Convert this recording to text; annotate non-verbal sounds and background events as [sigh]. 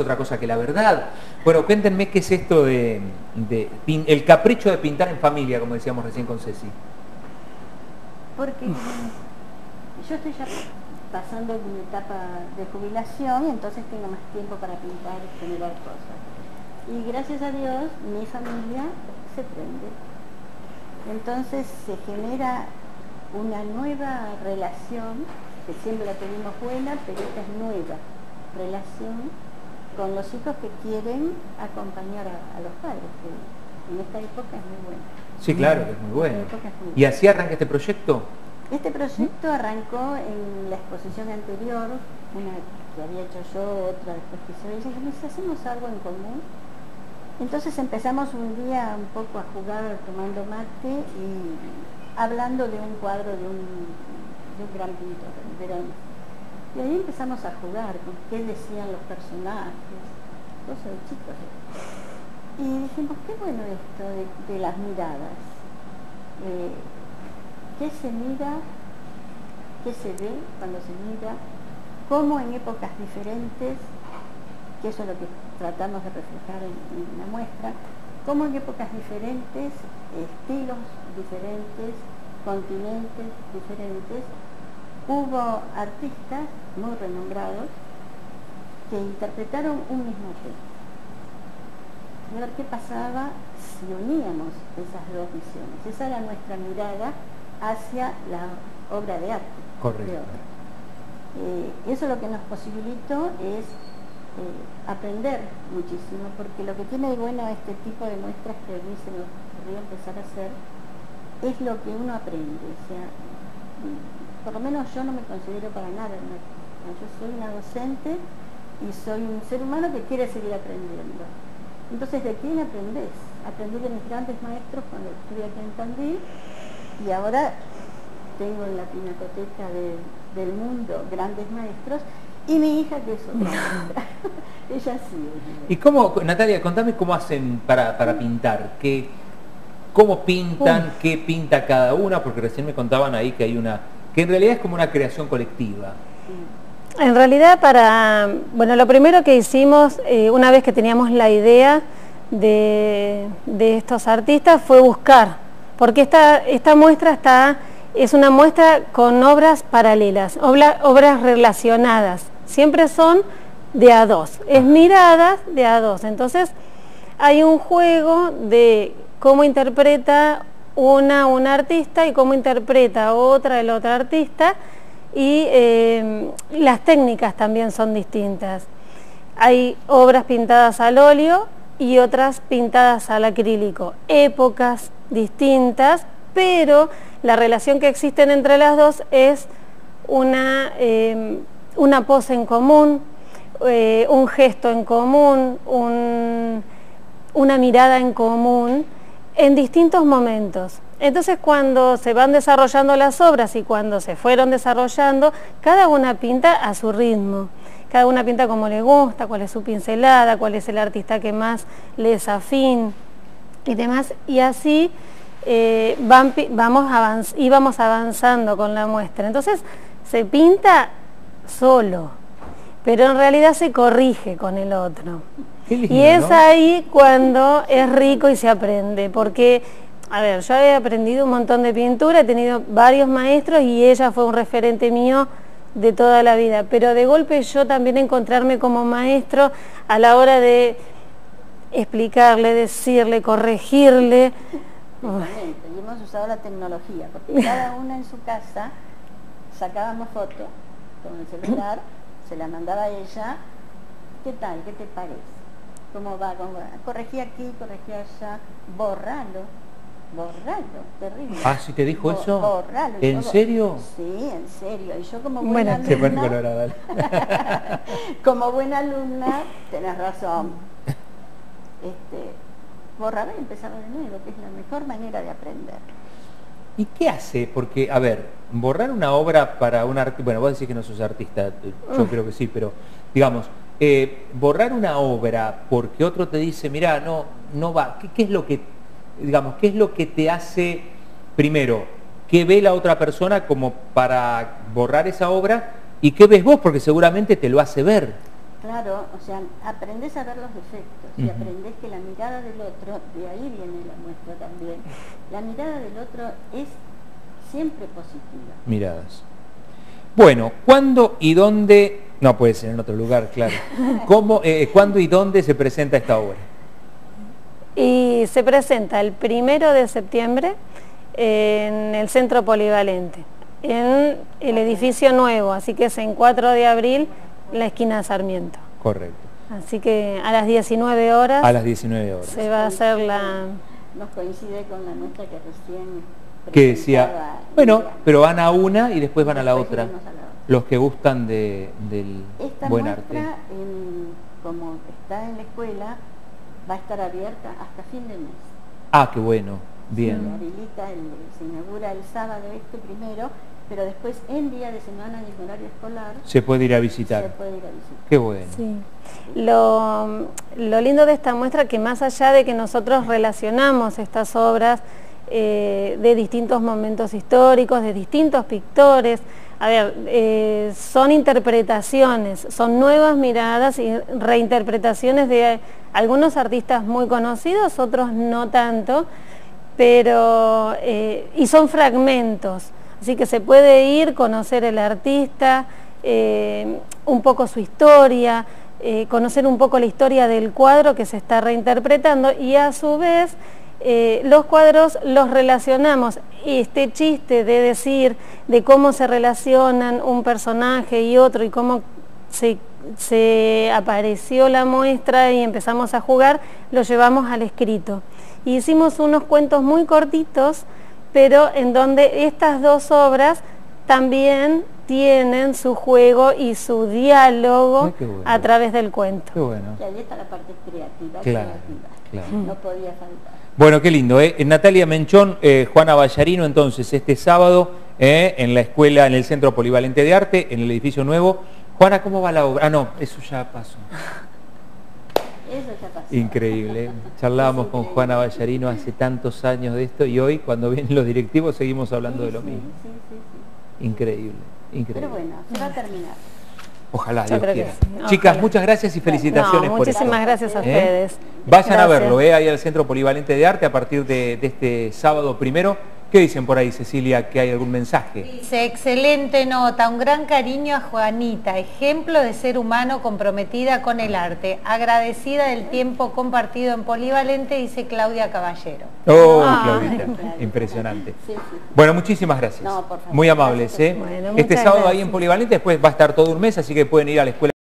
otra cosa que la verdad. Bueno, cuéntenme qué es esto de, el capricho de pintar en familia, como decíamos recién con Ceci. Porque yo estoy ya pasando mi etapa de jubilación, entonces tengo más tiempo para pintar y generar cosas. Y gracias a Dios, mi familia se prende. Entonces se genera una nueva relación, que siempre la tenemos buena, pero esta es nueva relación con los hijos que quieren acompañar a, los padres, que en esta época es muy bueno. Sí, claro, es muy bueno. ¿Y así arranca este proyecto? Este proyecto arrancó en la exposición anterior, una que había hecho yo, otra después que hizo ella, y si hacemos algo en común. Entonces empezamos un día un poco a jugar tomando mate y hablando de un cuadro de un, de un gran pintor, Verón y ahí empezamos a jugar con qué decían los personajes, cosas de chicos. Y dijimos, qué bueno esto de, las miradas. Eh, ¿Qué se mira? ¿Qué se ve cuando se mira? ¿Cómo en épocas diferentes, que eso es lo que tratamos de reflejar en, en la muestra, cómo en épocas diferentes, estilos diferentes, continentes diferentes, hubo artistas muy renombrados que interpretaron un mismo tema. Y a ver qué pasaba si uníamos esas dos visiones. Esa era nuestra mirada hacia la obra de arte. Correcto. Eh, eso lo que nos posibilitó es eh, aprender muchísimo, porque lo que tiene de bueno este tipo de muestras que a mí se me ocurrió empezar a hacer es lo que uno aprende. O sea, por lo menos yo no me considero para nada Yo soy una docente y soy un ser humano que quiere seguir aprendiendo. Entonces, ¿de quién aprendes? Aprendí de mis grandes maestros cuando estuve aquí en Tandil y ahora tengo en la pinacoteca del mundo grandes maestros y mi hija que es otra. [laughs] Ella sí. ¿Y cómo, Natalia, contame cómo hacen para, para pintar? ¿Qué, ¿Cómo pintan? ¿Qué pinta cada una? Porque recién me contaban ahí que hay una que en realidad es como una creación colectiva. En realidad para, bueno, lo primero que hicimos eh, una vez que teníamos la idea de, estos artistas fue buscar, porque esta, esta muestra está, es una muestra con obras paralelas, obras relacionadas, siempre son de a dos, es miradas de a dos, entonces hay un juego de cómo interpreta una un artista y cómo interpreta otra el otro artista y eh, las técnicas también son distintas. Hay obras pintadas al óleo y otras pintadas al acrílico, épocas distintas, pero la relación que existen entre las dos es una, eh, una pose en común, eh, un gesto en común, una mirada en común en distintos momentos. Entonces cuando se van desarrollando las obras y cuando se fueron desarrollando, cada una pinta a su ritmo. Cada una pinta como le gusta, cuál es su pincelada, cuál es el artista que más le es afín y demás. Y así eh, vamos íbamos avanzando con la muestra. Entonces se pinta solo, pero en realidad se corrige con el otro y es ahí cuando es rico y se aprende, porque, a ver, yo he aprendido un montón de pintura, he tenido varios maestros y ella fue un referente mío de toda la vida, pero de golpe yo también encontrarme como maestro a la hora de explicarle, decirle, corregirle. Y hemos usado la tecnología, porque cada una en su casa sacábamos fotos con el celular, se la mandaba a ella, ¿qué tal? ¿Qué te parece? Cómo va, cómo va. Corregí aquí, corregí allá, borralo, borralo, terrible. Ah, ¿sí te dijo eso? Borralo. ¿En serio? Sí, en serio. Y yo como buena alumna... [laughs] como buena alumna, tenés razón. Este, borrar y empezar de nuevo, que es la mejor manera de aprender. ¿Y qué hace? Porque, a ver, borrar una obra para un artista, bueno, vos decís que no sos artista, yo creo que sí, pero digamos, eh, borrar una obra porque otro te dice, mira, no, no va, ¿Qué, es lo que, digamos, qué es lo que te hace, primero, qué ve la otra persona como para borrar esa obra y qué ves vos, porque seguramente te lo hace ver. Claro, o sea, aprendes a ver los defectos y aprendes que la mirada del otro, de ahí viene la muestra también, la mirada del otro es siempre positiva. Miradas. Bueno, ¿cuándo y dónde, no puede ser en otro lugar, claro, [laughs] ¿Cómo, eh, ¿cuándo y dónde se presenta esta obra? Y se presenta el primero de septiembre en el Centro Polivalente, en el edificio nuevo, así que es en 4 de abril, la esquina de Sarmiento. Correcto. Así que a las 19 horas. A las 19 horas. Se va a hacer la... Nos coincide con la nuestra que recién... Que decía, bueno, pero van a una y después van a la otra. Los que gustan de, del buen arte. como está en la escuela, va a estar abierta hasta fin de mes. Ah, qué bueno, bien. Se habilita, se inaugura el sábado este primero, pero después en día de semana y en horario escolar... Se puede ir a visitar. Se puede ir a visitar. Qué bueno. Sí. Lo, lo lindo de esta muestra que más allá de que nosotros relacionamos estas obras eh, de distintos momentos históricos, de distintos pictores, a ver, eh, son interpretaciones, son nuevas miradas y reinterpretaciones de algunos artistas muy conocidos, otros no tanto, pero, eh, y son fragmentos, así que se puede ir, conocer el artista, un poco su historia, conocer un poco la historia del cuadro que se está reinterpretando y a su vez eh, los cuadros los relacionamos. Este chiste de decir de cómo se relacionan un personaje y otro y cómo se, apareció la muestra y empezamos a jugar, lo llevamos al escrito. hicimos unos cuentos muy cortitos, pero en donde estas dos obras también tienen su juego y su diálogo a través del cuento. Qué bueno. ahí está la parte creativa, no podía faltar. Bueno, qué lindo. ¿eh? Natalia Menchón, eh, Juana Vallarino, entonces, este sábado eh, en la escuela, en el Centro Polivalente de Arte, en el edificio nuevo. Juana, ¿cómo va la obra? Ah, no, eso ya pasó. [laughs] Eso ya pasó. Increíble. Charlábamos con Juana Vallarino hace tantos años de esto y hoy, cuando vienen los directivos, seguimos hablando de lo mismo. increíble, increíble. Pero bueno, se va a terminar. Ojalá, Dios quiera. Chicas, muchas gracias y felicitaciones por eso. Muchísimas gracias a ¿Eh? ustedes. Vayan a verlo, ¿eh? ahí al Centro Polivalente de Arte a partir de este sábado primero. ¿Qué dicen por ahí, Cecilia, que hay algún mensaje? Dice, excelente nota, un gran cariño a Juanita, ejemplo de ser humano comprometida con el arte, agradecida del tiempo compartido en Polivalente, dice Claudia Caballero. Oh, ah. Claudita, impresionante. Bueno, muchísimas gracias. Muy amables. ¿eh? este sábado ahí en Polivalente, después va a estar todo un mes, así que pueden ir a la escuela.